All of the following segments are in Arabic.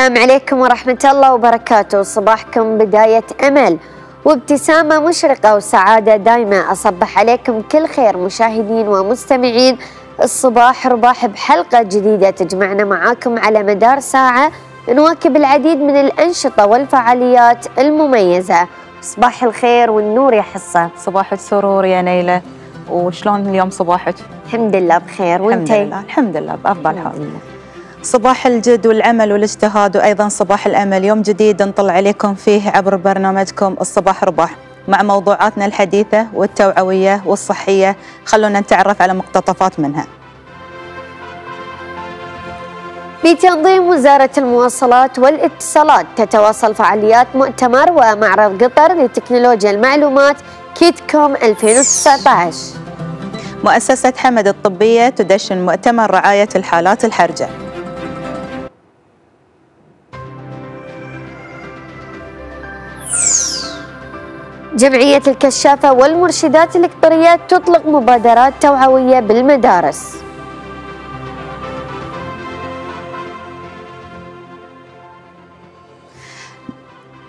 السلام عليكم ورحمة الله وبركاته. صباحكم بداية أمل وابتسامة مشرقة وسعادة دايمة. أصبح عليكم كل خير مشاهدين ومستمعين. الصباح رباح بحلقة جديدة تجمعنا معاكم على مدار ساعة. نواكب العديد من الأنشطة والفعاليات المميزة. صباح الخير والنور يا حصة. صباح السرور يا نيلة. وشلون اليوم صباحك؟ الحمد لله بخير. الحمد وانتي لله. الحمد لله. بأفضل حال. الحمد. صباح الجد والعمل والاجتهاد وأيضا صباح الأمل. يوم جديد نطلع عليكم فيه عبر برنامجكم الصباح رباح مع موضوعاتنا الحديثة والتوعوية والصحية. خلونا نتعرف على مقتطفات منها. بتنظيم وزارة المواصلات والاتصالات تتواصل فعاليات مؤتمر ومعرض قطر لتكنولوجيا المعلومات كيتكوم 2019 مؤسسة حمد الطبية تدشن مؤتمر رعاية الحالات الحرجة. جمعية الكشافة والمرشدات الإقطارية تطلق مبادرات توعوية بالمدارس.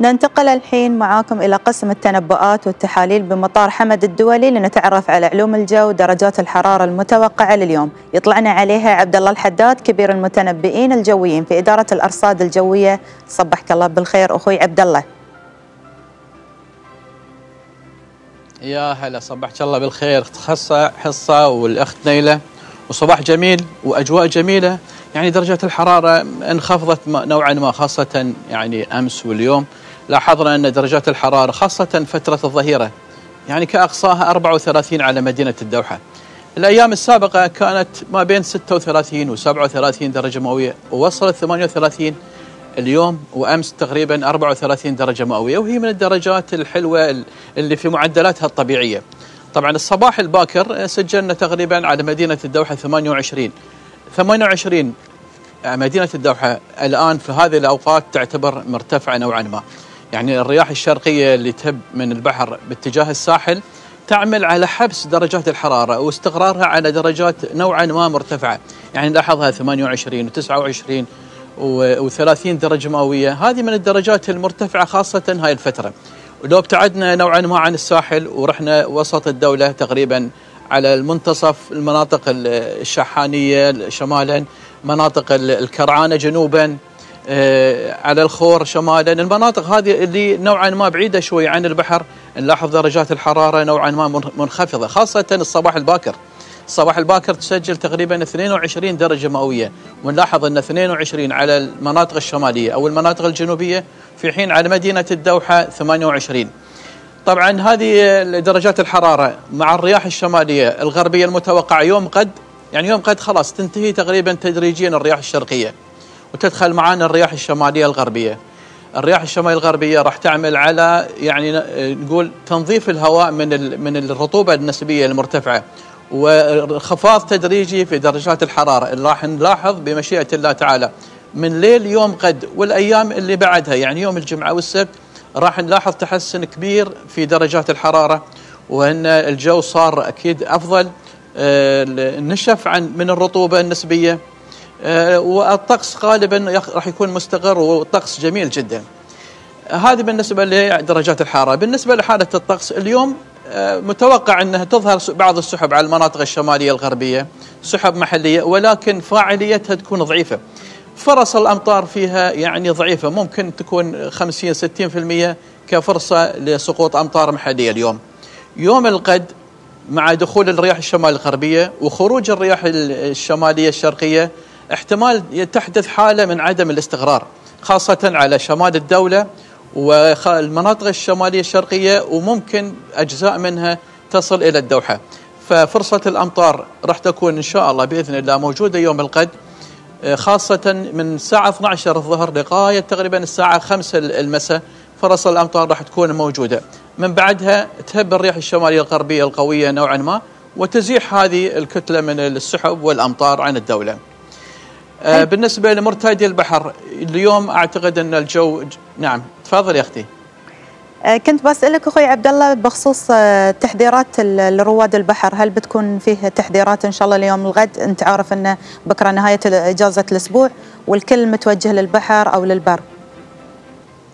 ننتقل الحين معاكم إلى قسم التنبؤات والتحاليل بمطار حمد الدولي لنتعرف على علوم الجو ودرجات الحرارة المتوقعة لليوم. يطلعنا عليها عبد الله الحداد كبير المتنبئين الجويين في إدارة الأرصاد الجوية. صبحك الله بالخير أخوي عبد الله يا هلا صبحك الله بالخير. حصة حصة والأخت نيلة. وصباح جميل وأجواء جميلة. يعني درجة الحرارة انخفضت نوعا ما خاصة يعني أمس واليوم. لاحظنا أن درجات الحرارة خاصة فترة الظهيرة يعني كأقصاها 34 على مدينة الدوحة. الأيام السابقة كانت ما بين 36 و 37 درجة مئوية ووصلت 38 اليوم وأمس تقريبا 34 درجة مئوية وهي من الدرجات الحلوة اللي في معدلاتها الطبيعية. طبعا الصباح الباكر سجلنا تقريبا على مدينة الدوحة 28 28 مدينة الدوحة الآن في هذه الأوقات تعتبر مرتفعة نوعا ما. يعني الرياح الشرقية اللي تهب من البحر باتجاه الساحل تعمل على حبس درجات الحرارة واستقرارها على درجات نوعا ما مرتفعة، يعني نلاحظها 28 و29 و30 درجة مئوية، هذه من الدرجات المرتفعة خاصة هاي الفترة. ولو ابتعدنا نوعا ما عن الساحل ورحنا وسط الدولة تقريبا على المنتصف المناطق الشحانيه شمالا، مناطق الكرعانة جنوبا، آه، على الخور شمالا، المناطق هذه اللي نوعا ما بعيدة شوي عن البحر نلاحظ درجات الحرارة نوعا ما من- منخفضة خاصة الصباح الباكر. الصباح الباكر تسجل تقريبا 22 درجة مئوية. ونلاحظ أن 22 على المناطق الشمالية أو المناطق الجنوبية في حين على مدينة الدوحة 28 طبعا هذه درجات الحرارة مع الرياح الشمالية الغربية المتوقعة يوم قد يعني يوم قد خلاص تنتهي تقريبا تدريجيا الرياح الشرقية وتدخل معنا الرياح الشمالية الغربية. الرياح الشمالية الغربية راح تعمل على يعني نقول تنظيف الهواء من من الرطوبة النسبية المرتفعة. وانخفاض تدريجي في درجات الحرارة. اللي راح نلاحظ بمشيئة الله تعالى من ليل يوم قد والأيام اللي بعدها يعني يوم الجمعة والسبت راح نلاحظ تحسن كبير في درجات الحرارة وإن الجو صار أكيد أفضل. آه، نشف عن من الرطوبة النسبية. آه، والطقس غالبا راح يكون مستقر والطقس جميل جدا. هذه بالنسبة لدرجات الحرارة، بالنسبة لحالة الطقس اليوم متوقع أنها تظهر بعض السحب على المناطق الشمالية الغربية، سحب محلية ولكن فاعليتها تكون ضعيفة. فرص الأمطار فيها يعني ضعيفة، ممكن تكون 50 60% كفرصة لسقوط أمطار محلية اليوم. يوم القد مع دخول الرياح الشمال الغربية وخروج الرياح ال- الشمالية الشرقية احتمال تحدث حالة من عدم الاستقرار خاصة على شمال الدولة والمناطق الشمالية الشرقية وممكن أجزاء منها تصل إلى الدوحة. ففرصة الأمطار راح تكون إن شاء الله بإذن الله موجودة يوم القد آه، خاصة من الساعة 12 الظهر لغاية تقريبا الساعة 5 المساء فرص الأمطار راح تكون موجودة من بعدها تهب الرياح الشمالية الغربية القوية نوعا ما وتزيح هذه الكتلة من السحب والأمطار عن الدولة آه، بالنسبة لمرتادي البحر اليوم أعتقد أن الجو نعم تفضل يا أختي. آه، كنت بسألك أخوي عبد الله بخصوص آه، تحذيرات لرواد البحر. هل بتكون فيه تحذيرات إن شاء الله اليوم الغد؟ أنت عارف أن بكرة نهاية إجازة الأسبوع والكل متوجه للبحر أو للبر.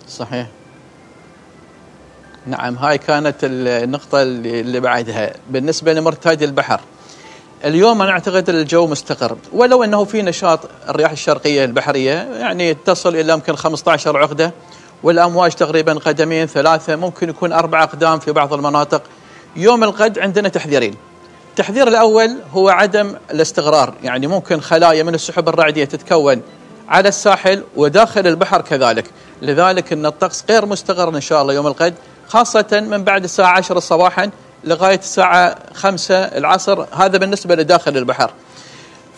صحيح. نعم هاي كانت النقطة اللي بعدها. بالنسبة لمرتادي البحر اليوم أنا أعتقد الجو مستقر ولو أنه في نشاط الرياح الشرقية البحرية يعني تصل إلى يمكن 15 عقدة والأمواج تقريبا قدمين ثلاثة ممكن يكون أربع أقدام في بعض المناطق. يوم الغد عندنا تحذيرين. التحذير الأول هو عدم الاستقرار يعني ممكن خلايا من السحب الرعدية تتكون على الساحل وداخل البحر كذلك. لذلك أن الطقس غير مستقر إن شاء الله يوم الغد خاصة من بعد الساعة 10 صباحا لغاية الساعة 5 العصر هذا بالنسبة لداخل البحر.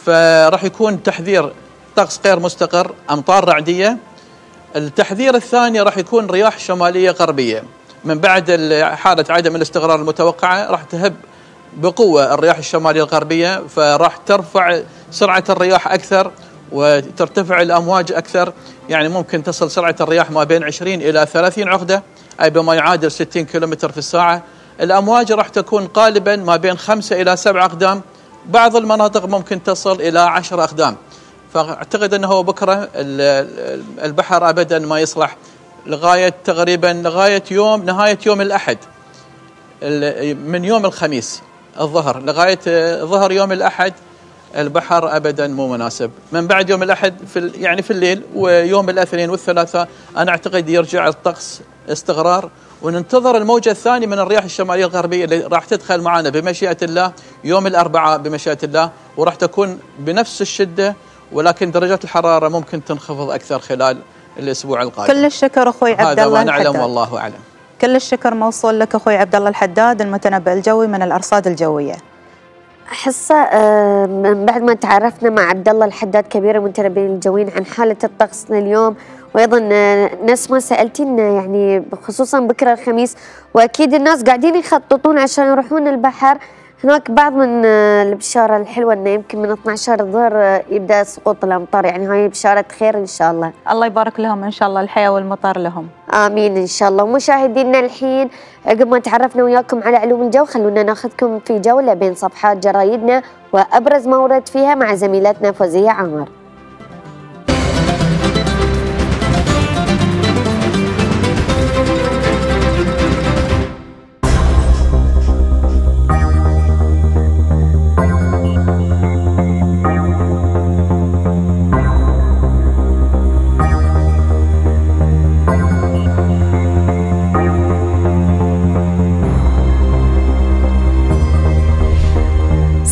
فراح يكون تحذير طقس غير مستقر أمطار رعدية. التحذير الثاني راح يكون رياح شمالية غربية. من بعد حالة عدم الاستقرار المتوقعة راح تهب بقوة الرياح الشمالية الغربية فراح ترفع سرعة الرياح أكثر وترتفع الأمواج أكثر. يعني ممكن تصل سرعة الرياح ما بين 20 إلى 30 عقدة أي بما يعادل 60 كيلومتر في الساعة. الأمواج راح تكون غالبا ما بين 5 إلى 7 أقدام. بعض المناطق ممكن تصل إلى 10 أقدام. فأعتقد أنه بكرة البحر ابدا ما يصلح. لغاية تقريبا لغاية يوم نهاية يوم الأحد. من يوم الخميس الظهر. لغاية ظهر يوم الأحد البحر ابدا مو مناسب. من بعد يوم الأحد في يعني في الليل ويوم الأثنين والثلاثاء أنا أعتقد يرجع الطقس استقرار. وننتظر الموجة الثانية من الرياح الشمالية الغربية اللي راح تدخل معنا بمشيئة الله يوم الأربعاء بمشيئة الله وراح تكون بنفس الشدة ولكن درجات الحرارة ممكن تنخفض أكثر خلال الأسبوع القادم. كل الشكر أخوي عبد الله هذا نعلم والله أعلم. كل الشكر موصول لك أخوي عبد الله الحداد المتنبأ الجوي من الأرصاد الجوية. حصة آه، من بعد ما تعرفنا مع عبد الله الحداد كبير المتنبئين الجويين عن حالة الطقس اليوم وأيضا آه، نفس ما سالتينا يعني خصوصا بكرة الخميس. وأكيد الناس قاعدين يخططون عشان يروحون البحر. هناك بعض من آه، البشارة الحلوة إنه يمكن من 12 الظهر آه، يبدأ سقوط الأمطار. يعني هاي بشارة خير إن شاء الله. الله يبارك لهم إن شاء الله الحياة والمطر لهم. آمين إن شاء الله. مشاهدينا الحين قبل ما تعرفنا وياكم على علوم الجو خلونا ناخذكم في جولة بين صفحات جرايدنا وأبرز ما ورد فيها مع زميلتنا فوزية عمر.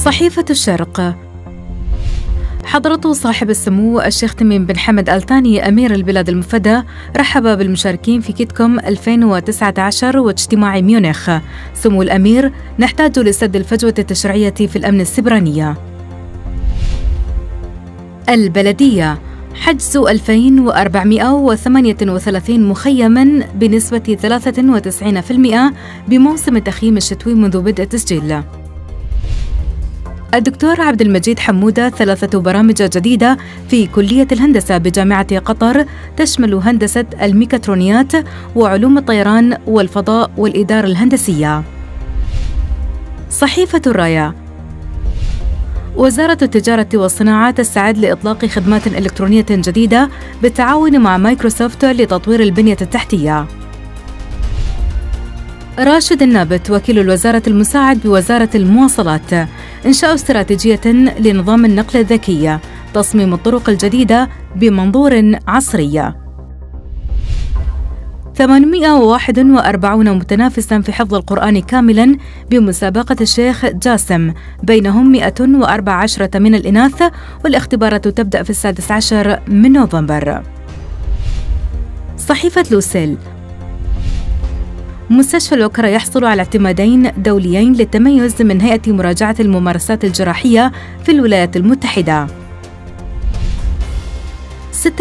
صحيفة الشرق. حضرته صاحب السمو الشيخ تميم بن حمد آل ثاني أمير البلاد المفدى رحب بالمشاركين في كيتكوم 2019 واجتماع ميونخ. سمو الأمير نحتاج لسد الفجوة التشريعية في الأمن السبرانية. البلدية. حجز 2438 مخيما بنسبة 93% بموسم التخييم الشتوي منذ بدء التسجيل. الدكتور عبد المجيد حمودة ثلاثة برامج جديدة في كلية الهندسة بجامعة قطر تشمل هندسة الميكاترونيات وعلوم الطيران والفضاء والإدارة الهندسية. صحيفة الراية وزارة التجارة والصناعة تستعد لإطلاق خدمات إلكترونية جديدة بالتعاون مع مايكروسوفت لتطوير البنية التحتية. راشد النابت وكيل الوزارة المساعد بوزارة المواصلات. إنشاء استراتيجية لنظام النقل الذكي تصميم الطرق الجديدة بمنظور عصري. 841 متنافسا في حفظ القرآن كاملا بمسابقة الشيخ جاسم. بينهم 114 من الإناث والاختبارات تبدأ في السادس عشر من نوفمبر. صحيفة لوسيل. مستشفى الوكرة يحصل على اعتمادين دوليين للتميز من هيئة مراجعة الممارسات الجراحية في الولايات المتحدة. 16%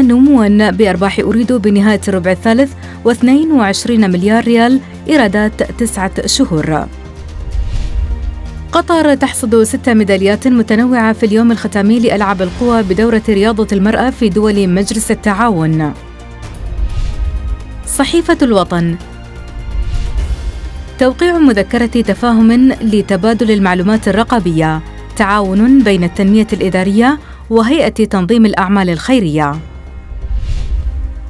نموا بأرباح أريد بنهاية الربع الثالث و22 مليار ريال إيرادات تسعة شهور. قطر تحصد ست ميداليات متنوعة في اليوم الختامي لألعاب القوى بدورة رياضة المرأة في دول مجلس التعاون. صحيفة الوطن. توقيع مذكرة تفاهم لتبادل المعلومات الرقابية. تعاون بين التنمية الإدارية وهيئة تنظيم الأعمال الخيرية.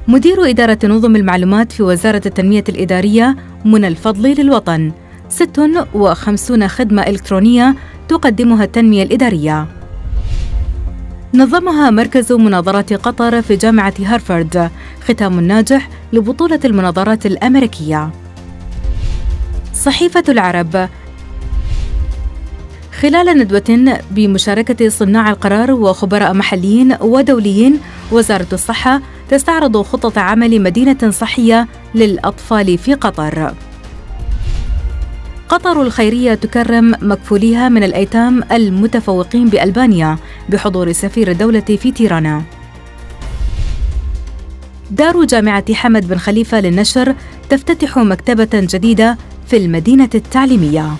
مدير إدارة نظم المعلومات في وزارة التنمية الإدارية منى الفضل للوطن. 56 خدمة إلكترونية تقدمها التنمية الإدارية. نظمها مركز مناظرات قطر في جامعة هارفارد ختام ناجح لبطولة المناظرات الأمريكية صحيفة العرب خلال ندوة بمشاركة صناع القرار وخبراء محليين ودوليين وزارة الصحة تستعرض خطة عمل مدينة صحية للأطفال في قطر. قطر الخيرية تكرم مكفوليها من الأيتام المتفوقين بألبانيا بحضور سفير الدولة في تيرانا. دار جامعة حمد بن خليفة للنشر تفتتح مكتبة جديدة في المدينة التعليمية.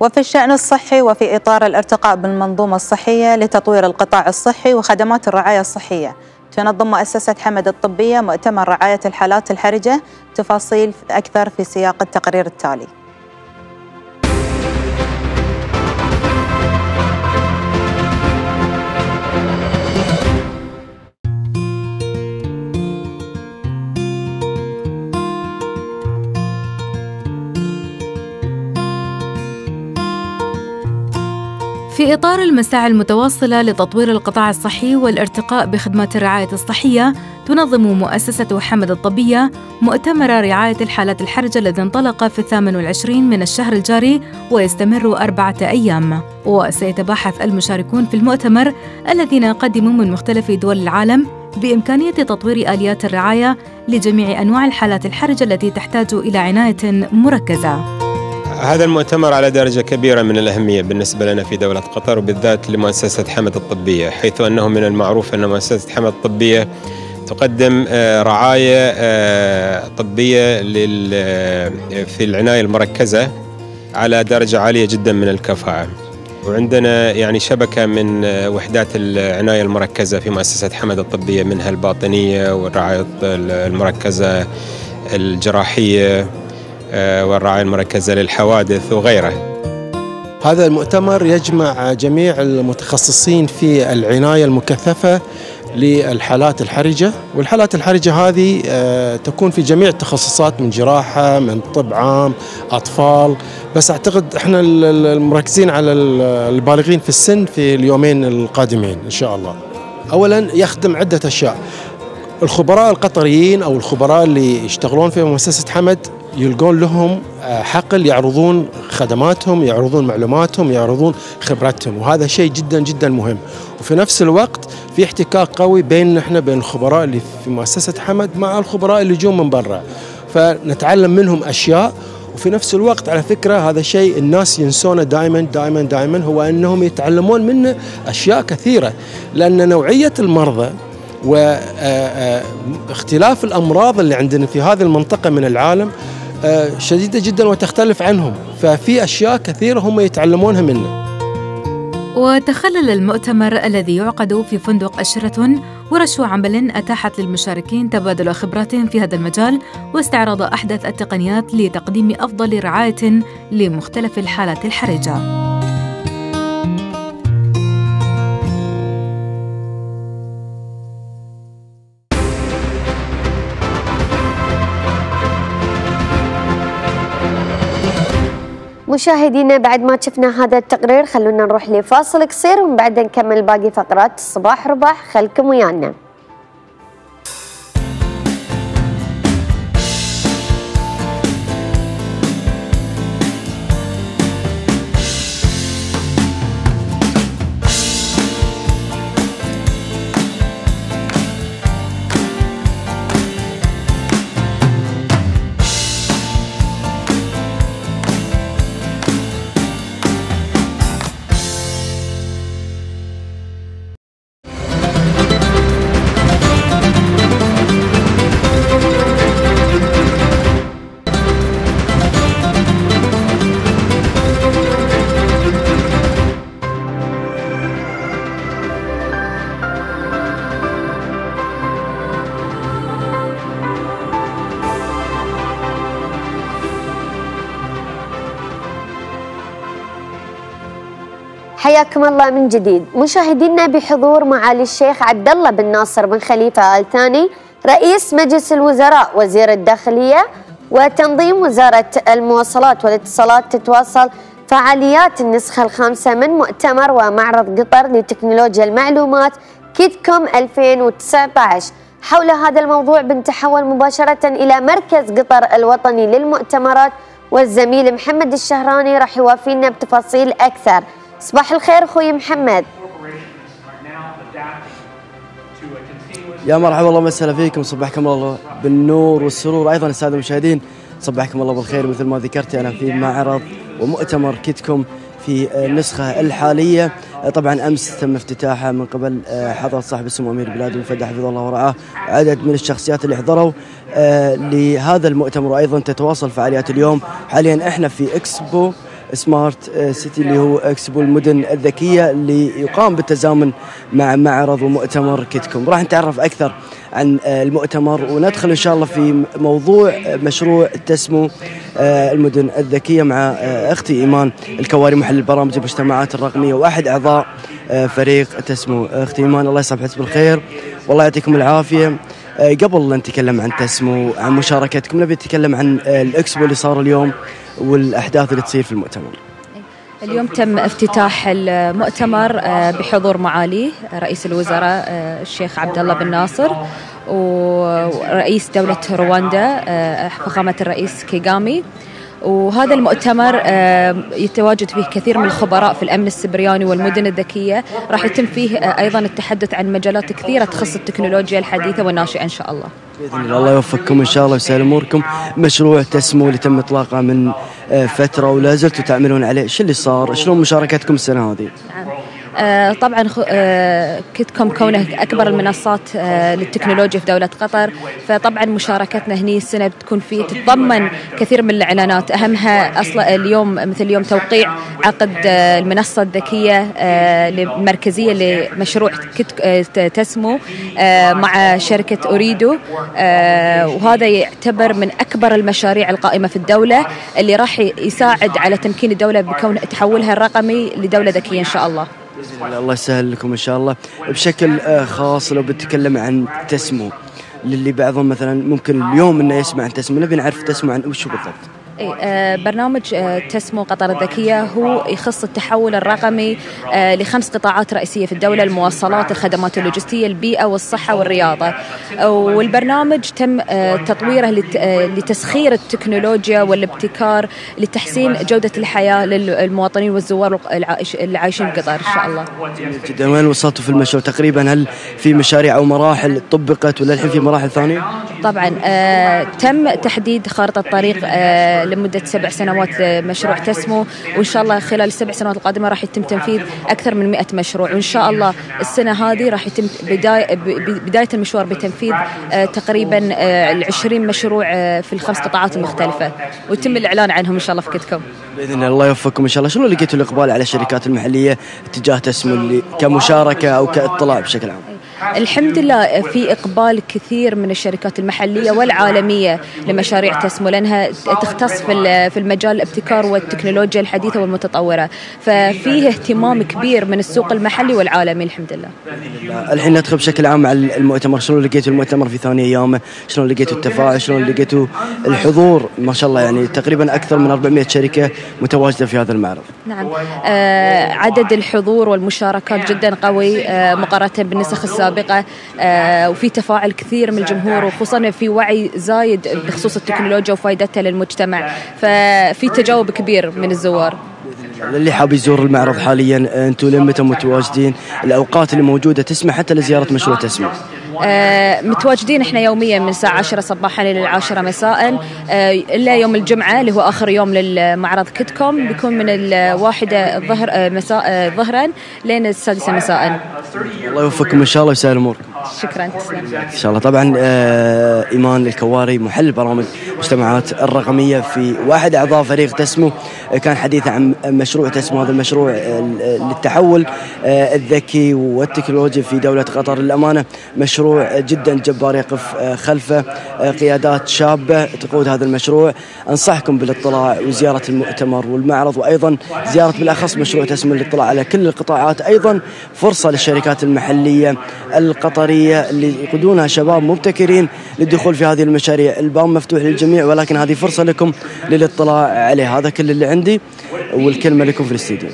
وفي الشأن الصحي وفي إطار الارتقاء بالمنظومة الصحية لتطوير القطاع الصحي وخدمات الرعاية الصحية تنظم مؤسسة حمد الطبية مؤتمر رعاية الحالات الحرجة تفاصيل أكثر في سياق التقرير التالي. في إطار المساعي المتواصلة لتطوير القطاع الصحي والارتقاء بخدمات الرعاية الصحية، تنظم مؤسسة حمد الطبية مؤتمر رعاية الحالات الحرجة الذي انطلق في الثامن والعشرين من الشهر الجاري ويستمر أربعة أيام، وسيتباحث المشاركون في المؤتمر الذين قدموا من مختلف دول العالم بإمكانية تطوير آليات الرعاية لجميع أنواع الحالات الحرجة التي تحتاج إلى عناية مركزة. هذا المؤتمر على درجة كبيرة من الأهمية بالنسبة لنا في دولة قطر وبالذات لمؤسسة حمد الطبية حيث أنه من المعروف أن مؤسسة حمد الطبية تقدم آه، رعاية آه، طبية في العناية المركزة على درجة عالية جدا من الكفاءة. وعندنا يعني شبكة من آه، وحدات العناية المركزة في مؤسسة حمد الطبية منها الباطنية والرعاية المركزة الجراحية. آه، والرعاية المركزة للحوادث وغيره. هذا المؤتمر يجمع جميع المتخصصين في العناية المكثفة للحالات الحرجة. والحالات الحرجة هذه آه، تكون في جميع التخصصات من جراحة من طب عام أطفال. بس أعتقد إحنا المركزين على البالغين في السن في اليومين القادمين إن شاء الله. أولا يخدم عدة أشياء. الخبراء القطريين أو الخبراء اللي يشتغلون في مؤسسة حمد يلقون لهم آه، حقل يعرضون خدماتهم يعرضون معلوماتهم يعرضون خبرتهم وهذا شيء جدا جدا مهم. وفي نفس الوقت في احتكاك قوي بيننا إحنا بين الخبراء اللي في مؤسسة حمد مع الخبراء اللي يجون من برا. فنتعلم منهم أشياء. وفي نفس الوقت على فكرة هذا شيء الناس ينسونه دائما دائما دائما هو أنهم يتعلمون منه أشياء كثيرة. لأن نوعية المرضى واختلاف آه، آه، الأمراض اللي عندنا في هذه المنطقة من العالم آه، شديدة جدا وتختلف عنهم ففي أشياء كثيرة هم يتعلمونها منا وتخلل المؤتمر الذي يعقد في فندق الشيراتون ورش عمل أتاحت للمشاركين تبادل خبراتهم في هذا المجال واستعراض أحدث التقنيات لتقديم أفضل رعاية لمختلف الحالات الحرجة. مشاهدينا بعد ما شفنا هذا التقرير خلونا نروح لفاصل قصير ومن بعد نكمل باقي فقرات الصباح رباح خلكم ويانا. حياكم الله من جديد. مشاهدينا بحضور معالي الشيخ عبد الله بن ناصر بن خليفة ال ثاني رئيس مجلس الوزراء وزير الداخلية وتنظيم وزارة المواصلات والاتصالات تتواصل فعاليات النسخة الخامسة من مؤتمر ومعرض قطر لتكنولوجيا المعلومات كيدكوم 2019 حول هذا الموضوع بنتحول مباشرة إلى مركز قطر الوطني للمؤتمرات والزميل محمد الشهراني راح يوافينا بتفاصيل أكثر. صباح الخير أخوي محمد. يا مرحبا الله مسهلا فيكم صبحكم الله بالنور والسرور. أيضا الساده المشاهدين صبحكم الله بالخير. مثل ما ذكرت أنا في معرض ومؤتمر كيتكم في النسخة الحالية. طبعا أمس تم افتتاحها من قبل حضرة صاحب السمو أمير بلاد المفدى حفظه الله ورعاه. عدد من الشخصيات اللي حضروا لهذا المؤتمر. وأيضا تتواصل فعاليات اليوم. حاليا إحنا في إكسبو. Smart City اللي هو اكسبو المدن الذكية اللي يقام بالتزامن مع معرض ومؤتمر QITCOM. راح نتعرف أكثر عن المؤتمر وندخل إن شاء الله في موضوع مشروع تسمو المدن الذكية مع أختي إيمان الكواري محلل البرامج والمجتمعات الرقمية وأحد أعضاء فريق تسمو. أختي إيمان الله يصبحك بالخير والله يعطيكم العافية. قبل لا نتكلم عن تسمو عن مشاركتكم نبي نتكلم عن الأكسبو اللي صار اليوم. والاحداث اللي تصير في المؤتمر. اليوم تم افتتاح المؤتمر بحضور معالي رئيس الوزراء الشيخ عبد الله بن ناصر ورئيس دولة رواندا فخامة الرئيس كيغامي وهذا المؤتمر يتواجد فيه كثير من الخبراء في الأمن السبرياني والمدن الذكية. راح يتم فيه أيضا التحدث عن مجالات كثيرة تخص التكنولوجيا الحديثة والناشئة إن شاء الله. بإذن الله الله يوفقكم إن شاء الله ويسهل أموركم. مشروع تسمو اللي تم إطلاقه من فترة ولا زلتوا تعملون عليه. شو اللي صار؟ شلون مشاركتكم السنة هذه؟ نعم. آه طبعا آه كتكم كونه أكبر المنصات آه للتكنولوجيا في دولة قطر. فطبعا مشاركتنا هني السنة بتكون فيه تتضمن كثير من الإعلانات. أهمها أصلا اليوم مثل اليوم توقيع عقد المنصة الذكية المركزية لمشروع تسمو مع شركة اريدو وهذا يعتبر من أكبر المشاريع القائمة في الدولة اللي راح يساعد على تمكين الدولة بكون تحولها الرقمي لدولة ذكية إن شاء الله. الله. يسهل لكم إن شاء الله. بشكل خاص لو بتكلم عن تسمو للي بعضهم مثلا ممكن اليوم إنه يسمع عن تسمو نبي نعرف تسمو عن وش بالضبط. آه برنامج آه تسمو قطر الذكية هو يخص التحول الرقمي آه لخمس قطاعات رئيسية في الدولة المواصلات الخدمات اللوجستية البيئة والصحة والرياضة. والبرنامج تم تطويره لتسخير التكنولوجيا والابتكار لتحسين جودة الحياة للمواطنين والزوار اللي عايشين بقطر إن شاء الله. جدا وين وصلتوا في المشروع؟ تقريبا هل في مشاريع أو مراحل طبقت ولا الحين في مراحل ثانية؟ طبعا تم تحديد خارطة الطريق لمدة سبع سنوات مشروع تسمو. وإن شاء الله خلال السبع سنوات القادمة راح يتم تنفيذ أكثر من 100 مشروع. وإن شاء الله السنة هذه راح يتم بداية, بداية المشوار بتنفيذ تقريبا ال 20 مشروع في الخمس قطاعات المختلفة. ويتم الإعلان عنهم إن شاء الله في كتكم. بإذن الله يوفقكم إن شاء الله. شنو لقيتوا الإقبال على الشركات المحلية تجاه تسمو كمشاركة أو كاطلاع بشكل عام؟ الحمد لله في إقبال كثير من الشركات المحلية والعالمية لمشاريع تسمو لانها تختص في في المجال الابتكار والتكنولوجيا الحديثة والمتطورة ففيه اهتمام كبير من السوق المحلي والعالمي الحمد لله. الحين ندخل بشكل عام على المؤتمر شلون لقيتوا المؤتمر في ثاني ايامه؟ شلون لقيتوا التفاعل؟ شلون لقيتوا الحضور؟ ما شاء الله يعني تقريبا أكثر من 400 شركة متواجدة في هذا المعرض. نعم آه عدد الحضور والمشاركات جدا قوي آه مقارنة بالنسخ السابقة السابقة آه وفي تفاعل كثير من الجمهور وخصوصا في وعي زايد بخصوص التكنولوجيا وفائدتها للمجتمع. ففي تجاوب كبير من الزوار. اللي حاب يزور المعرض حاليا أنتم لمتى متواجدين؟ الأوقات اللي موجودة تسمح حتى لزيارة مشروع تسمع آه متواجدين إحنا يوميا من الساعة 10 صباحا إلى العاشرة مساء. آه إلا يوم الجمعة اللي هو آخر يوم للمعرض كتكوم بيكون من الواحدة الظهر آه مساء ظهرا لين السادسة مساء. الله يوفقكم إن شاء الله ويسهل أموركم. شكرا تسلم. إن شاء الله. طبعا آه، إيمان الكواري محل برامج المجتمعات الرقمية في واحد أعضاء فريق تسمو. آه، كان حديث عن مشروع تسمو هذا المشروع آه، للتحول آه، الذكي والتكنولوجي في دولة قطر. للأمانة مشروع جدا جبار يقف آه، خلفه آه، قيادات شابة تقود هذا المشروع. أنصحكم بالاطلاع وزيارة المؤتمر والمعرض وأيضا زيارة بالأخص مشروع تسمو للاطلاع على كل القطاعات. أيضا فرصة للشركات المحلية القطرية اللي يقودونها شباب مبتكرين للدخول في هذه المشاريع. الباب مفتوح للجميع ولكن هذه فرصة لكم للاطلاع عليه. هذا كل اللي عندي والكلمة لكم في الاستديو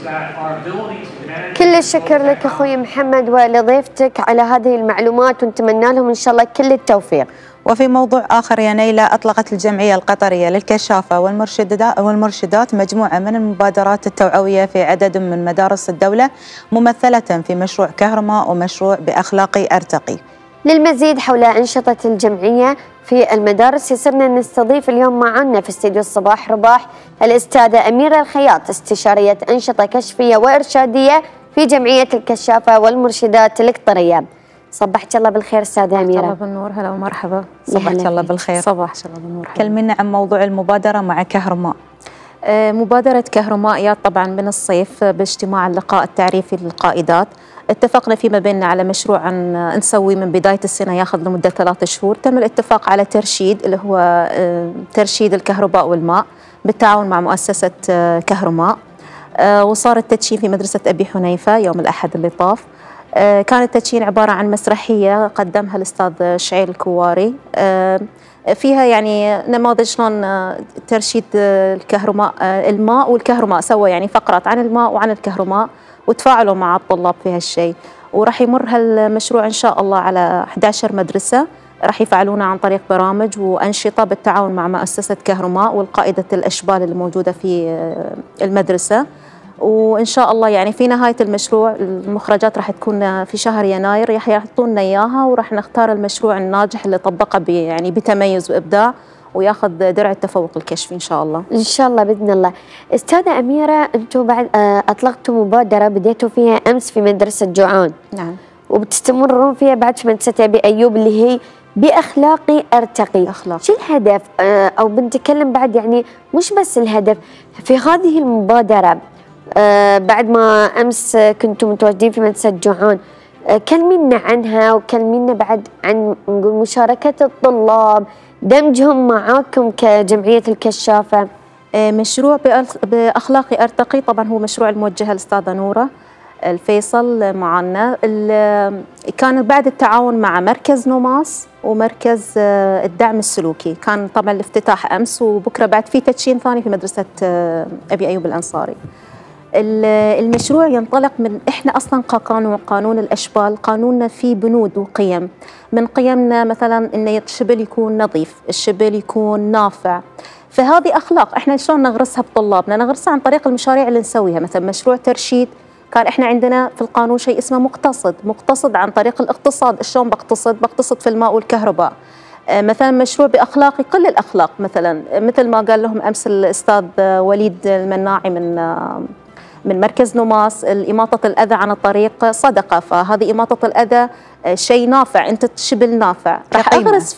كل الشكر لك أخوي محمد ولضيفتك على هذه المعلومات ونتمنى لهم إن شاء الله كل التوفيق. وفي موضوع آخر يا نيلة أطلقت الجمعية القطرية للكشافة والمرشدات, والمرشدات مجموعة من المبادرات التوعوية في عدد من مدارس الدولة ممثلة في مشروع كهرماء ومشروع بأخلاقي أرتقي. للمزيد حول أنشطة الجمعية في المدارس يسرنا نستضيف اليوم معنا في استديو الصباح رباح الأستاذة أميرة الخياط استشارية أنشطة كشفية وإرشادية في جمعية الكشافة والمرشدات القطرية صبحت الله بالخير أستاذة الله أميرة. بالنور هلا ومرحبا. صبحك الله. بالخير. صباح الله بالنور. كلمنا عن موضوع المبادرة مع كهرماء. آه، مبادرة كهرمائيات طبعا من الصيف باجتماع اللقاء التعريفي للقائدات. اتفقنا فيما بيننا على مشروع أن نسوي من بداية السنة ياخذ لمدة ثلاثة شهور. تم الاتفاق على ترشيد اللي هو آه، ترشيد الكهرباء والماء بالتعاون مع مؤسسة آه، كهرماء. وصار التدشين في مدرسة أبي حنيفة يوم الأحد اللي طاف. آه، كان التدشين عبارة عن مسرحية قدمها الأستاذ شعير الكواري. آه، فيها يعني نماذج شلون آه، ترشيد آه، الكهرماء آه، الماء والكهرماء سوى يعني فقرات عن الماء وعن الكهرماء وتفاعلوا مع الطلاب في هالشيء. وراح يمر هالمشروع إن شاء الله على 11 مدرسة. راح يفعلونه عن طريق برامج وأنشطة بالتعاون مع مؤسسة كهرماء والقائدة الأشبال اللي موجودة في آه، المدرسة وإن شاء الله يعني في نهاية المشروع المخرجات راح تكون في شهر يناير راح يعطونا إياها وراح نختار المشروع الناجح اللي طبقه يعني بتميز وإبداع وياخذ درع التفوق الكشفي إن شاء الله. إن شاء الله بإذن الله أستاذة أميرة أنتم بعد آه، أطلقتوا مبادرة بديتوا فيها أمس في مدرسة جوعان نعم. وبتستمرون فيها بعد في مدرسة أبي أيوب اللي هي بأخلاقي أرتقي. أخلاق. شو الهدف؟ آه، أو بنتكلم بعد يعني مش بس الهدف في هذه المبادرة آه، بعد ما آه، كنتم متواجدين في مدرسة جوعان آه، كلمينا عنها وكلمينا بعد عن نقول مشاركة الطلاب دمجهم معاكم كجمعية الكشافة. آه، مشروع باخلاقي أرتقي طبعا هو مشروع الموجه الاستاذه نورة. الفيصل معنا كان بعد التعاون مع مركز نوماس ومركز آه، الدعم السلوكي. كان طبعا الافتتاح أمس وبكرة بعد في تدشين ثاني في مدرسة آه، أبي أيوب الأنصاري. ال- المشروع ينطلق من إحنا أصلا كقانون قانون الأشبال قانوننا فيه بنود وقيم. من قيمنا مثلا إن الشبل يكون نظيف الشبل يكون نافع. فهذه أخلاق إحنا شلون نغرسها بطلابنا؟ نغرسها عن طريق المشاريع اللي نسويها مثلا مشروع ترشيد كان إحنا عندنا في القانون شيء اسمه مقتصد مقتصد عن طريق الاقتصاد. شلون بقتصد؟ بقتصد في الماء والكهرباء. آه، مثلا مشروع بأخلاقي كل الأخلاق مثلا. مثل ما قال لهم أمس الأستاذ وليد المناعي من آه، من مركز نوماس إماطة الأذى عن الطريق صدقة. فهذه إماطة الأذى آه، شيء نافع. أنت شبل نافع. راح. أغرس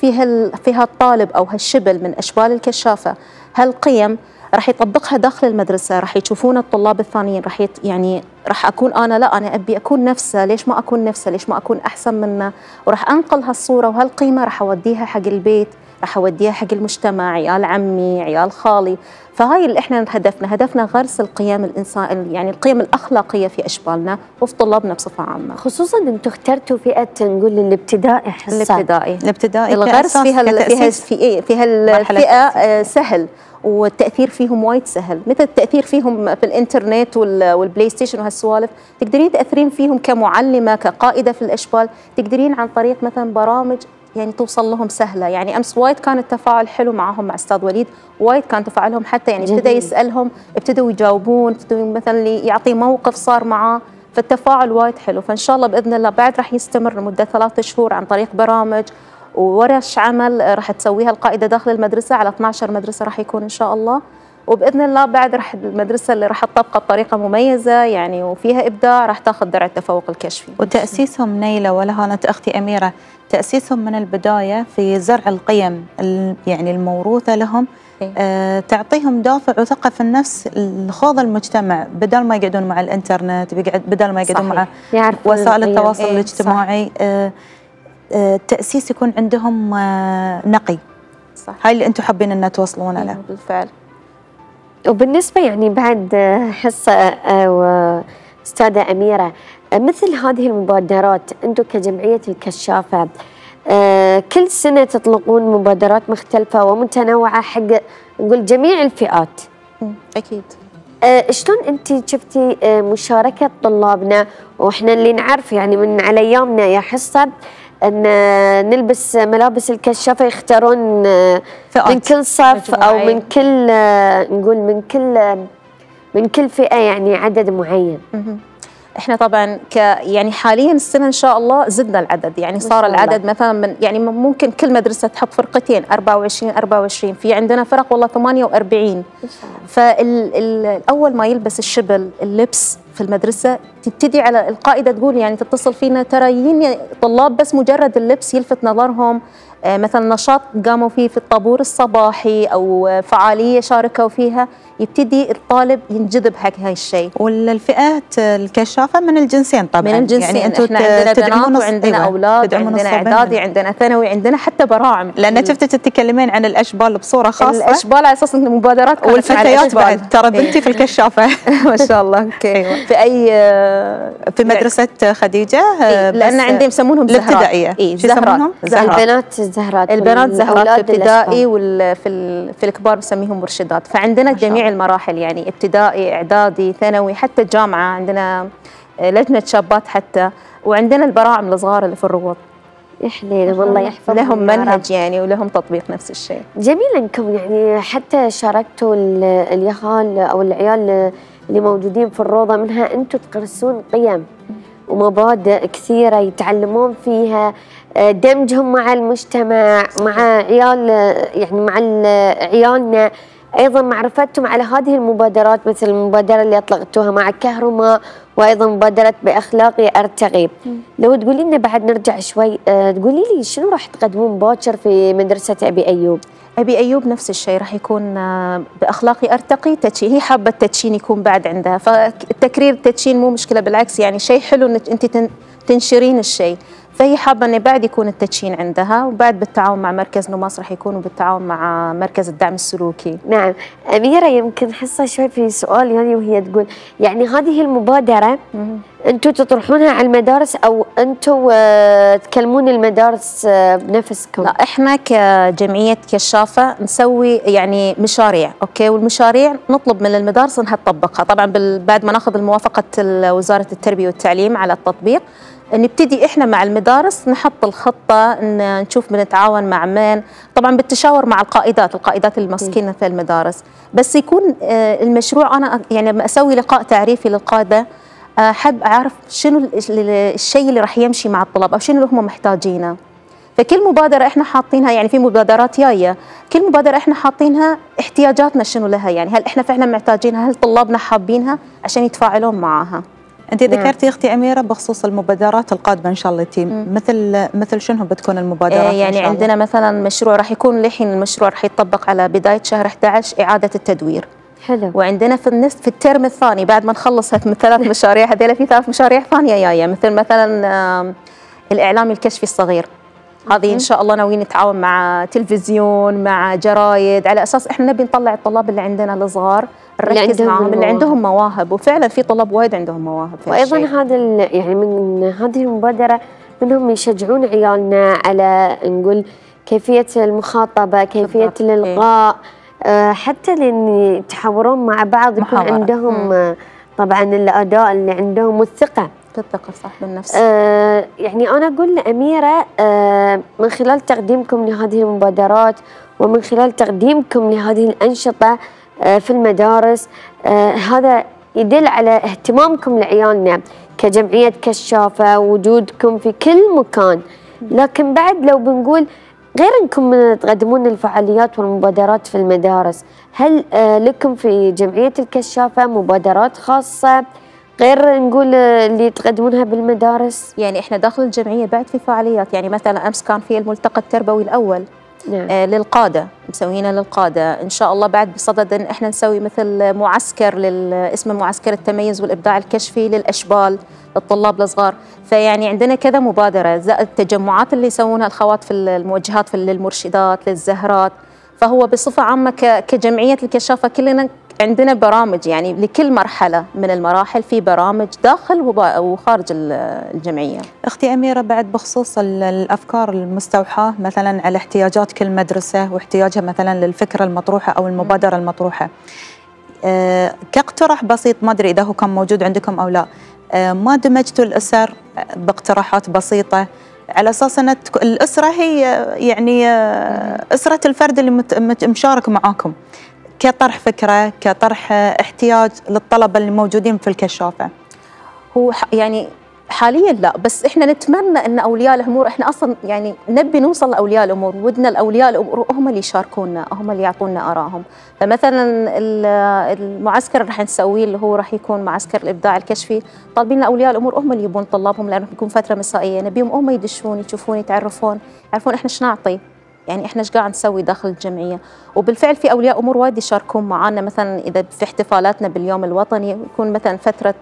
في هالطالب أو هالشبل من أشبال الكشافة. هالقيم راح يطبقها داخل المدرسة راح يشوفون الطلاب الثانيين راح يت يعني راح أكون أنا لا أنا أبي أكون نفسه ليش ما أكون نفسه؟ ليش ما أكون أحسن منه؟ وراح أنقل هالصورة وهالقيمة راح أوديها حق البيت راح أوديها حق المجتمع عيال عمي عيال خالي. فهاي اللي إحنا هدفنا هدفنا غرس القيم الانسان يعني القيم الأخلاقية في أشبالنا وفي طلابنا بصفه عامة. خصوصا أنتم اخترتوا فئة نقول الابتدائي الابتدائي. الابتدائي الغرس كأساس في هال في هال كتأسيس. في إيه؟ هالفئه آه، سهل. والتأثير فيهم وايد سهل. مثل التأثير فيهم في الإنترنت وال- والبلاي ستيشن وهالسوالف تقدرين تأثرين فيهم كمعلمة كقائدة في الإشبال تقدرين عن طريق مثلا برامج يعني توصل لهم سهلة. يعني أمس وايد كان التفاعل حلو معاهم مع أستاذ وليد وايد كان تفاعلهم حتى يعني ابتدى. يسألهم ابتدوا يجاوبون ابتدوا مثلا يعطي موقف صار معاه. فالتفاعل وايد حلو. فإن شاء الله بإذن الله بعد راح يستمر لمدة ثلاثة شهور عن طريق برامج وورش عمل راح تسويها القائدة داخل المدرسة على 12 مدرسة راح يكون إن شاء الله وبإذن الله بعد رح المدرسة اللي راح تطبقها بطريقة مميزة يعني وفيها إبداع راح تاخذ درع التفوق الكشفي وتأسيسهم نيلة ولهانة أختي أميرة تأسيسهم من البداية في زرع القيم ال- يعني الموروثة لهم إيه. آه تعطيهم دافع وثقة في النفس لخوض المجتمع بدل ما يقعدون مع الإنترنت بدل ما يقعدون صحيح. مع وسائل. التواصل إيه، الاجتماعي آه التاسيس يكون عندهم آه نقي. صح. هاي اللي أنتم حابين ان توصلون له إيه، بالفعل. وبالنسبة يعني بعد آه، أميرة آه، مثل هذه المبادرات أنتم كجمعية الكشافة آه، كل سنة تطلقون مبادرات مختلفة ومتنوعة حق نقول جميع الفئات. أكيد. شلون أنت شفتي مشاركة طلابنا؟ وإحنا اللي نعرف يعني من على أيامنا يا حصة أن نلبس ملابس الكشافه يختارون. من كل صف أو. من كل نقول من كل من كل فئة يعني عدد معين. إحنا طبعا ك يعني حاليا السنة إن شاء الله زدنا العدد. يعني صار. العدد مثلا من يعني ممكن كل مدرسة تحط فرقتين 24 24 في عندنا فرق والله 48 فالاول ما يلبس الشبل اللبس في المدرسة تبتدي على القائده تقول يعني تتصل فينا ترى طلاب بس مجرد اللبس يلفت نظرهم. آه، مثلا نشاط قاموا فيه في الطابور الصباحي أو فعالية شاركوا فيها. يبتدي الطالب ينجذب حق هاي الشيء. والفئات الكشافة من الجنسين طبعا. من الجنسين. يعني أنتم عندنا بنات وعندنا أيوة، أولاد تدعمون عندنا إعدادي عندنا ثانوي عندنا حتى براعم. لأن شفتي تتكلمين عن الأشبال بصورة خاصة. الأشبال على أساس إن مع والفتيات. بعد. ترى بنتي في الكشافة. ما شاء الله. أوكي. أيوة. في أي آه، في مدرسة خديجة إيه، لأن عندهم يسمونهم زهرات. الابتدائية. اي يسمونهم؟ زهرات. البنات الزهرات البنات زهرات في والأولاد ابتدائي الأشبال. وال في ال- في الكبار نسميهم مرشدات. فعندنا شاء جميع. المراحل يعني ابتدائي إعدادي ثانوي حتى جامعة عندنا لجنة شابات حتى وعندنا البراعم الصغار اللي في الروض يا حليل والله يحفظهم لهم. منهج يعني ولهم تطبيق نفس الشيء جميل إنكم يعني حتى شاركتوا ال- اليهال أو العيال اللي موجودين في الروضة منها أنتم تقرسون قيم ومبادئ كثيرة يتعلمون فيها آه، دمجهم مع المجتمع مع عيال يعني مع ال- عيالنا أيضا معرفتهم على هذه المبادرات مثل المبادرة اللي أطلقتوها مع كهرماء وأيضا مبادرة بأخلاقي أرتقي. لو تقولي لنا بعد نرجع شوي آه، تقولي لي شنو راح تقدمون باكر في مدرسة أبي أيوب؟ أبي أيوب نفس الشيء راح يكون آه، بأخلاقي أرتقي تدشين هي حابة التدشين يكون بعد عندها. فالتكرير التدشين مو مشكلة بالعكس يعني شيء حلو إنك أنت تن- تنشرين الشيء. فهي حابة انه بعد يكون التدشين عندها وبعد بالتعاون مع مركز نماص راح يكون بالتعاون مع مركز الدعم السلوكي. نعم. أميرة يمكن حصة شوي في سؤال يعني وهي تقول يعني هذه المبادرة أنتم تطرحونها على المدارس أو أنتم آه، تكلمون المدارس آه، بنفسكم؟ لا إحنا كجمعية كشافة نسوي يعني مشاريع Okay؟ والمشاريع نطلب من المدارس إنها تطبقها. طبعا بعد ما ناخذ الموافقة ال- وزارة التربية والتعليم على التطبيق نبتدي إحنا مع المدارس نحط الخطة نشوف بنتعاون مع من. طبعا بالتشاور مع القائدات القائدات الماسكين في المدارس. بس يكون آه، المشروع أنا يعني لما أسوي لقاء تعريفي للقادة احب اعرف شنو ال- ال- الشيء اللي راح يمشي مع الطلاب أو شنو اللي هم محتاجينه. فكل مبادرة إحنا حاطينها يعني في مبادرات جاية كل مبادرة إحنا حاطينها احتياجاتنا شنو لها؟ يعني هل إحنا فعلا محتاجينها؟ هل طلابنا حابينها عشان يتفاعلون معاها أنت ذكرتي أختي أميرة بخصوص المبادرات القادمة إن شاء الله تيم مثل مثل شنو بتكون المبادرات آه إن يعني شاء الله؟ عندنا مثلا مشروع راح يكون للحين المشروع راح يطبق على بداية شهر 11 إعادة التدوير. حلو وعندنا في النصف في الترم الثاني بعد ما نخلص ثلاث مشاريع هذيلا في ثلاث مشاريع ثانية جاية مثل مثلا الاعلام الكشفي الصغير هذه إن شاء الله ناويين نتعاون مع تلفزيون مع جرايد على أساس إحنا نبي نطلع الطلاب اللي عندنا الصغار نركز معاهم اللي. عندهم مواهب وفعلا في طلاب وايد عندهم مواهب في وأيضا. هذا يعني من هذه المبادرة منهم يشجعون عيالنا على نقول كيفية المخاطبة كيفية بالضبط. الالقاء آه، حتى لأن يتحاورون مع بعض يكون محاورة. عندهم آه، طبعا الأداء اللي عندهم والثقة. بالثقه صح بالنفس آه، يعني أنا أقول لأميرة آه، من خلال تقديمكم لهذه المبادرات ومن خلال تقديمكم لهذه الأنشطة آه، في المدارس آه، هذا يدل على اهتمامكم لعيالنا كجمعية كشافة وجودكم في كل مكان. لكن بعد لو بنقول غير انكم تقدمون الفعاليات والمبادرات في المدارس هل آه، لكم في جمعية الكشافة مبادرات خاصة غير نقول آه، اللي تقدمونها بالمدارس؟ يعني إحنا داخل الجمعية بعد في فعاليات يعني مثلا أمس كان في الملتقى التربوي الأول. نعم. آه للقادة مسوينه للقادة. إن شاء الله بعد بصدد إن إحنا نسوي مثل معسكر اسمه معسكر التميز والإبداع الكشفي للأشبال للطلاب الصغار فيعني عندنا كذا مبادرة زائد التجمعات اللي يسوونها الخوات في الموجهات في للمرشدات للزهرات. فهو بصفة عامة كجمعية الكشافة كلنا عندنا برامج يعني لكل مرحلة من المراحل في برامج داخل وخارج ال- الجمعية أختي أميرة بعد بخصوص ال- الأفكار المستوحاة مثلا على احتياجات كل مدرسة واحتياجها مثلا للفكرة المطروحة أو المبادرة المطروحة. أه كاقتراح بسيط ما أدري إذا هو كان موجود عندكم أو لا. أه ما دمجتوا الأسر باقتراحات بسيطة على أساس أن الأسرة هي يعني آه، أسرة الفرد اللي مشارك معاكم. كطرح فكرة، كطرح احتياج للطلبة اللي موجودين في الكشافة. هو يعني حاليا لا بس إحنا نتمنى إن أولياء الأمور إحنا أصلا يعني نبي نوصل لأولياء الأمور ودنا الاولياء الأمور هم اللي يشاركونا هم اللي يعطونا آرائهم. فمثلا ال- المعسكر اللي راح نسويه اللي هو راح يكون معسكر الإبداع الكشفي طالبين أولياء الأمور هم اللي يبون طلابهم لأنه بيكون فترة مسائية. نبيهم هم يدشون يشوفون يتعرفون يعرفون إحنا إيش نعطي. يعني إحنا إيش قاعد نسوي داخل الجمعية؟ وبالفعل في أولياء أمور وايد يشاركون معنا مثلا إذا في احتفالاتنا باليوم الوطني يكون مثلا فترة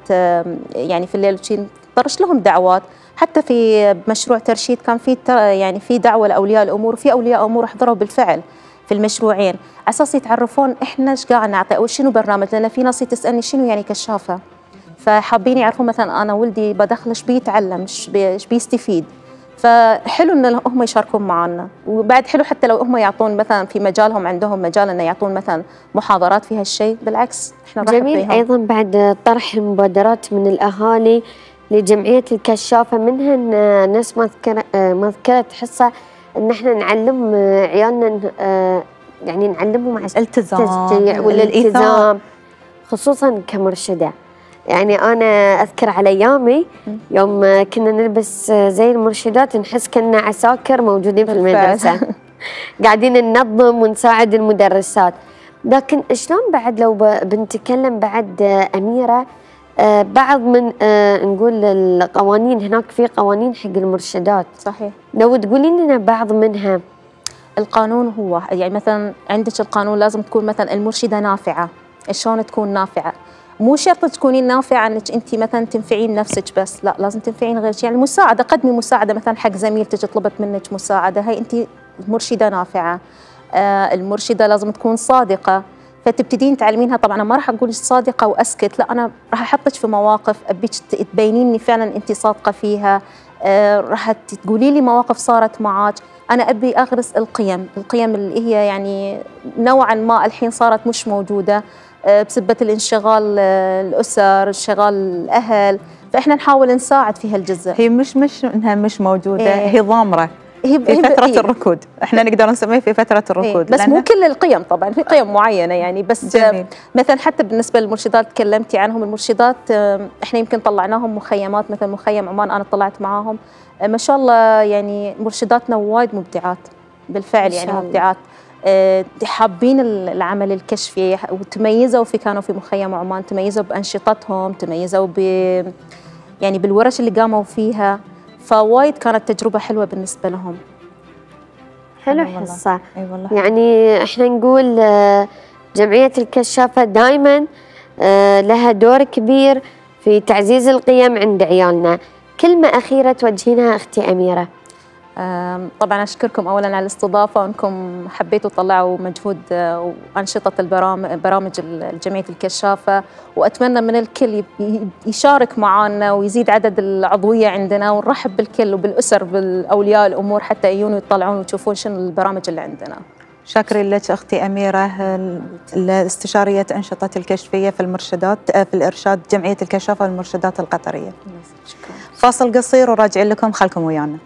يعني في الليل شي نطرش لهم دعوات. حتى في مشروع ترشيد كان في يعني في دعوة لأولياء الأمور وفي أولياء أمور حضروا بالفعل في المشروعين. على أساس يتعرفون إحنا إيش قاعد نعطي أو شنو برنامج لأن في ناس تسالني شنو يعني كشافة. فحابين يعرفون مثلا أنا ولدي بدخله إيش بيتعلم إيش بي- إيش بيستفيد. فحلو إن هم يشاركون معنا وبعد حلو حتى لو هم يعطون مثلا في مجالهم عندهم مجال إنه يعطون مثلا محاضرات في هالشيء بالعكس إحنا جميل بيهم. أيضا بعد طرح المبادرات من الأهالي لجمعية الكشافه منها ناس مذكره آه، مذكره حصة إن إحنا نعلم عيالنا يعني نعلمهم على التزام. والالتزام خصوصا كمرشدة يعني أنا أذكر على ايامي يوم كنا نلبس زي المرشدات نحس كنا عساكر موجودين في. المدرسة. قاعدين ننظم ونساعد المدرسات. لكن شلون بعد لو بنتكلم بعد أميرة آه، بعض من آه، نقول القوانين هناك في قوانين حق المرشدات. صحيح. لو تقولين لنا بعض منها. القانون هو يعني مثلا عندك القانون لازم تكون مثلا المرشدة نافعة. شلون تكون نافعة؟ مو شرط تكونين نافعة أنك أنت مثلا تنفعين نفسك بس لا لازم تنفعين غيرك يعني المساعدة قدمي مساعدة مثلا حق زميلتك طلبت منك مساعدة هاي أنت مرشدة نافعة. آه المرشدة لازم تكون صادقة. فتبتدين تعلمينها. طبعا أنا ما راح أقول صادقة وأسكت لا أنا راح أحطك في مواقف أبيك تبينين فعلا أنت صادقة فيها. آه راح تقولي لي مواقف صارت معك أنا أبي أغرس القيم. القيم اللي هي يعني نوعا ما الحين صارت مش موجودة. آه، بسبة الانشغال آه، الأسر انشغال الأهل فإحنا نحاول نساعد في هالجزء هي مش مش إنها مش موجودة إيه. هي ضامرة هي في هي- فترة إيه. الركود إحنا نقدر نسميه في فترة إيه، الركود بس مو كل القيم طبعا في قيم معينة يعني بس جميل. جميل. مثلا حتى بالنسبة للمرشدات تكلمتي عنهم المرشدات إحنا يمكن طلعناهم مخيمات مثل مخيم عمان أنا طلعت معاهم آه، ما شاء الله يعني مرشداتنا وايد مبدعات بالفعل يعني. مبدعات آه، حابين ال- العمل الكشفي وتميزوا في كانوا في مخيم عمان تميزوا بأنشطتهم تميزوا ب يعني بالورش اللي قاموا فيها فوايد كانت تجربة حلوة بالنسبة لهم. حلو. حصة. أي والله. يعني إحنا نقول آه، جمعية الكشافة دائما آه، لها دور كبير في تعزيز القيم عند عيالنا. كلمة أخيرة توجهينها أختي أميرة. آم، طبعا أشكركم اولا على الاستضافة وأنكم حبيتوا تطلعوا مجهود آه، وأنشطة البرامج برامج جمعيه الكشافة وأتمنى من الكل يشارك معنا ويزيد عدد العضوية عندنا ونرحب بالكل وبالأسر بالأولياء الأمور حتى يجون ويطلعون ويشوفون شنو البرامج اللي عندنا. شاكرين لك أختي أميرة ال- الاستشاريه أنشطة الكشفية في المرشدات آه، في الإرشاد جمعية الكشافة والمرشدات القطرية شكرا. فاصل قصير وراجعين لكم خلكم ويانا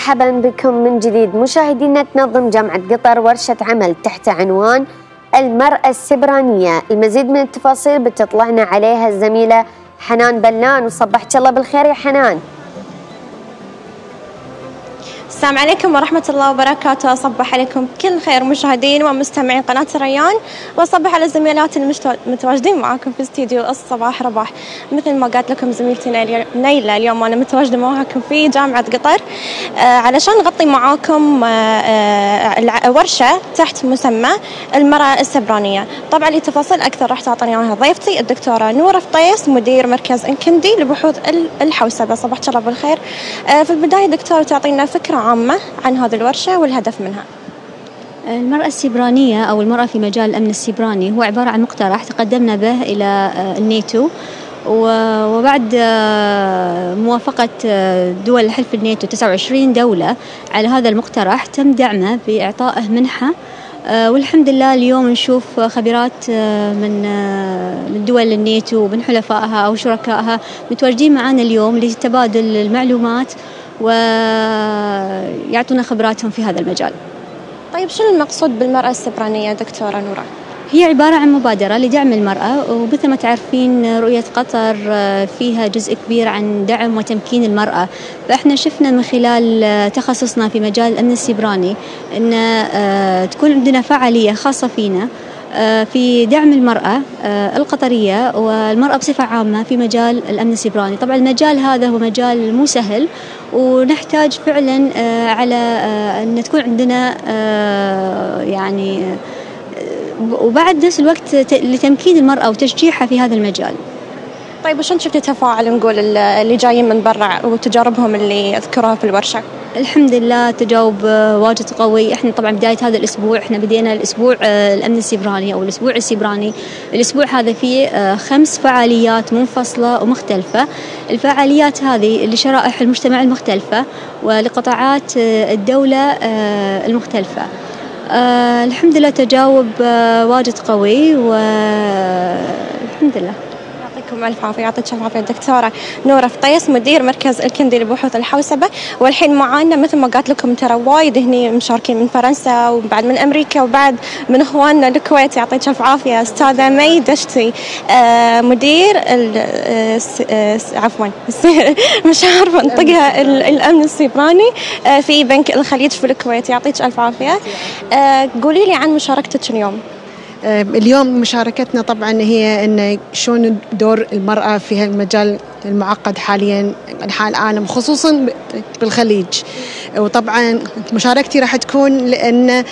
مرحبا بكم من جديد. مشاهدينا تنظم جامعة قطر ورشة عمل تحت عنوان المرأة السبرانية. المزيد من التفاصيل بتطلعنا عليها الزميلة حنان بلان وصبحت الله بالخير يا حنان. السلام عليكم ورحمة الله وبركاته. أصبح عليكم كل خير مشاهدين ومستمعين قناة الريان. وأصبح على زميلات المتواجدين معاكم في استديو الصباح رباح. مثل ما قالت لكم زميلتي نيلة اليوم أنا متواجدة معاكم في جامعة قطر. آه علشان نغطي معاكم آه آه ورشة تحت مسمى المرأة السبرانية. طبعا لتفاصيل أكثر راح تعطيني عنها ضيفتي الدكتورة نورة فطيس مدير مركز انكندي لبحوث الحوسبة. صباح الله بالخير. في البداية دكتورة تعطينا فكرة عامة عن هذه الورشة والهدف منها. المرأة السيبرانية أو المرأة في مجال الأمن السيبراني هو عبارة عن مقترح تقدمنا به إلى الناتو. وبعد موافقة دول حلف الناتو 29 دولة على هذا المقترح تم دعمه بإعطائه منحة. والحمد لله اليوم نشوف خبيرات من من دول الناتو ومن حلفائها أو شركائها متواجدين معنا اليوم لتبادل المعلومات. ويعطونا خبراتهم في هذا المجال طيب شنو المقصود بالمرأة السبرانية دكتورة نورة؟ هي عبارة عن مبادرة لدعم المرأة ومثل ما تعرفين رؤية قطر فيها جزء كبير عن دعم وتمكين المرأة فإحنا شفنا من خلال تخصصنا في مجال الأمن السيبراني أن تكون عندنا فعالية خاصة فينا في دعم المرأة القطرية والمرأة بصفة عامة في مجال الأمن السيبراني طبعا المجال هذا هو مجال مو سهل ونحتاج فعلا على أن تكون عندنا يعني وبعد نفس الوقت لتمكين المرأة وتشجيعها في هذا المجال طيب وشون شفتي تفاعل نقول اللي جايين من برا وتجاربهم اللي أذكروها في الورشة؟ الحمد لله تجاوب واجد قوي. إحنا طبعا بداية هذا الأسبوع إحنا بدينا الأسبوع الأمن السيبراني أو الأسبوع السيبراني. الأسبوع هذا فيه خمس فعاليات منفصلة ومختلفة. الفعاليات هذه لشرائح المجتمع المختلفة ولقطاعات الدولة المختلفة. آه الحمد لله تجاوب آه واجد قوي والحمد لله. يعطيكم ألف عافية. يعطيك العافيه دكتورة نورة فطيس مدير مركز الكندي لبحوث الحوسبة. والحين معانا مثل ما قالت لكم ترى وايد هني مشاركين من فرنسا وبعد من أمريكا وبعد من اخواننا الكويت. يعطيك الف عافية. أستاذة مي دشتي. آه مدير عفوا. مش عارفة أنطقها. الأمن السيبراني. في بنك الخليج في الكويت. يعطيك الف عافية. قولي لي عن مشاركتك اليوم. اليوم مشاركتنا طبعا هي إن شلون دور المرأة في هالمجال المعقد حاليا انحاء العالم خصوصا بالخليج. وطبعا مشاركتي راح تكون لأن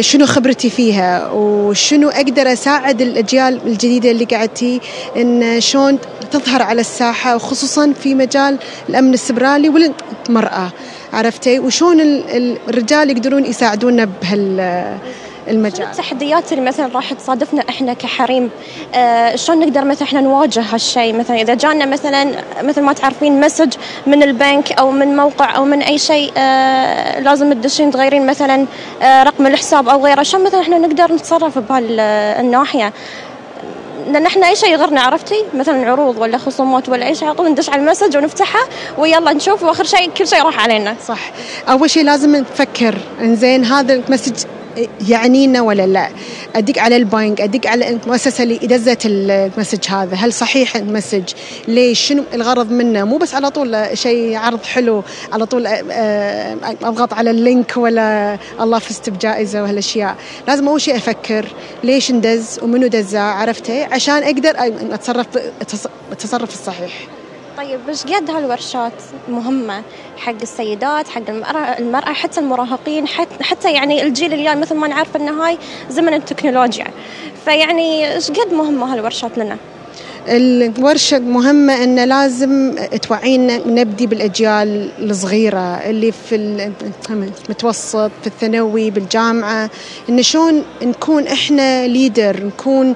شنو خبرتي فيها؟ وشنو أقدر أساعد الأجيال الجديدة اللي قاعدتي إن شلون تظهر على الساحة وخصوصا في مجال الأمن السبراني والمرأة عرفتي؟ وشون الرجال يقدرون يساعدونا بهال المجال. التحديات اللي مثلا راح تصادفنا إحنا كحريم؟ آه شلون نقدر مثلا إحنا نواجه هالشيء؟ مثلا إذا جانا مثلا مثل ما تعرفين مسج من البنك أو من موقع أو من أي شيء آه لازم تدشين تغيرين مثلا آه رقم الحساب أو غيره. شلون مثلا إحنا نقدر نتصرف بهالناحيه لأن إحنا أي شيء يغرنا عرفتي؟ مثلا عروض ولا خصومات ولا أي شيء على طول ندش على ال message ونفتحها ويلا نشوف وآخر شيء كل شيء راح علينا. صح. أول شيء لازم نفكر إنزين هذا ال message يعنينا ولا لا؟ أدق على البنك أدق على المؤسسة اللي دزت ال message هذا هل صحيح ال message؟ ليش؟ شنو الغرض منه؟ مو بس على طول شيء عرض حلو على طول أضغط على ال link ولا الله فزت بجائزه وهالاشياء لازم أول شيء أفكر ليش ندز ومنو دزاه عرفتي عشان أقدر أتصرف التصرف الصحيح. طيب إيش قد هالورشات مهمة حق السيدات حق المرأة حتى المراهقين حتى, يعني الجيل اليوم مثل ما نعرف إن هاي زمن التكنولوجيا فيعني إيش قد مهمة هالورشات لنا؟ الورشة مهمة أن لازم توعينا نبدي بالأجيال الصغيرة اللي في المتوسط في الثانوي بالجامعة إن شلون نكون إحنا ليدر نكون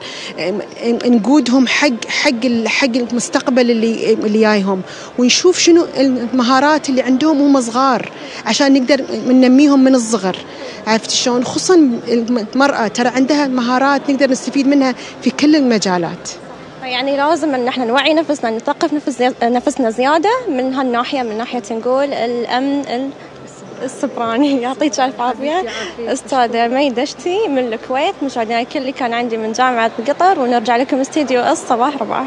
نقودهم حق حق حق المستقبل اللي اللي جايهم ونشوف شنو المهارات اللي عندهم وهم صغار عشان نقدر ننميهم من الصغر. عرفت شلون؟ خصوصا المرأة ترى عندها مهارات نقدر نستفيد منها في كل المجالات. يعني لازم إن إحنا نوعي نفسنا نثقف نفس نفسنا زيادة من هالناحية من ناحية نقول الأمن السبراني. يعطيك الف عافية. أستاذة مي دشتي من الكويت مشاهدينا الكل اللي كان عندي من جامعة قطر ونرجع لكم استديو الصباح رباح.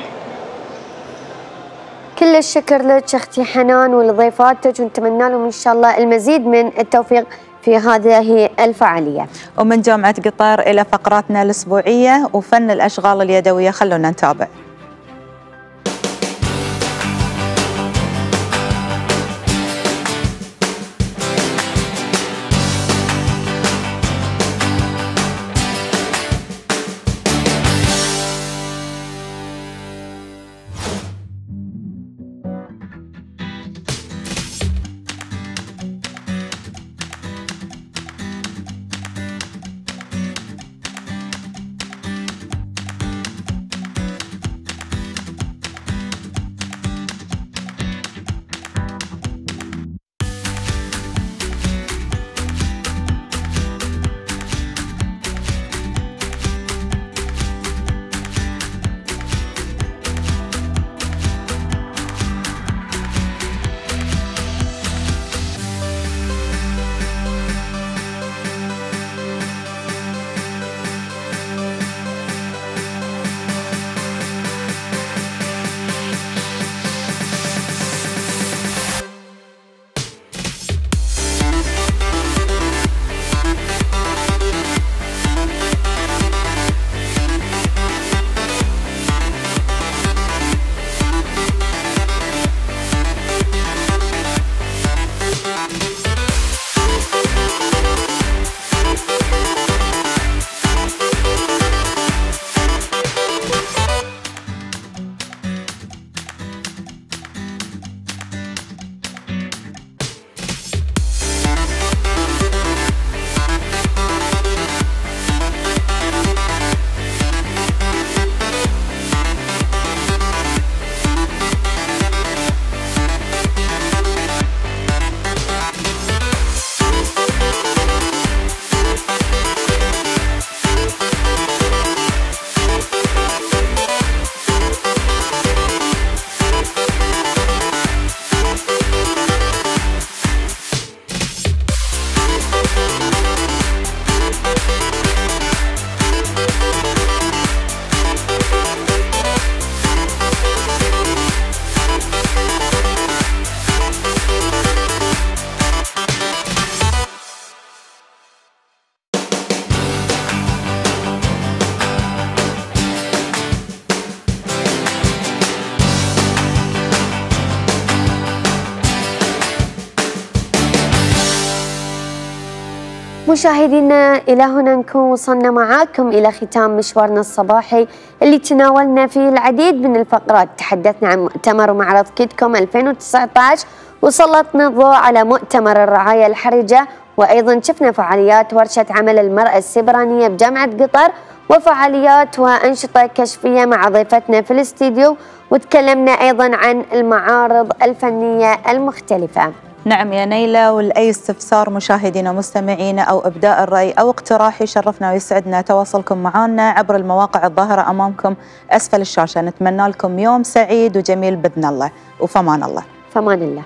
كل الشكر لك أختي حنان ولضيفاتك ونتمنى لهم إن شاء الله المزيد من التوفيق. في هذه الفعاليه. ومن جامعة قطر إلى فقراتنا الأسبوعية وفن الأشغال اليدوية خلونا نتابع. مشاهدينا إلى هنا نكون وصلنا معاكم إلى ختام مشوارنا الصباحي اللي تناولنا فيه العديد من الفقرات. تحدثنا عن مؤتمر ومعرض كيدكوم 2019 وسلطنا الضوء على مؤتمر الرعاية الحرجة وأيضا شفنا فعاليات ورشة عمل المرأة السبرانية بجامعة قطر وفعاليات وأنشطة كشفية مع ضيفتنا في الاستديو وتكلمنا أيضا عن المعارض الفنية المختلفة. نعم يا نيلة ولأي استفسار مشاهدينا ومستمعينا أو إبداء الرأي أو اقتراح يشرفنا ويسعدنا. تواصلكم معنا عبر المواقع الظاهرة أمامكم. أسفل الشاشة نتمنى لكم يوم سعيد وجميل بإذن الله. وفمان الله. فمان الله.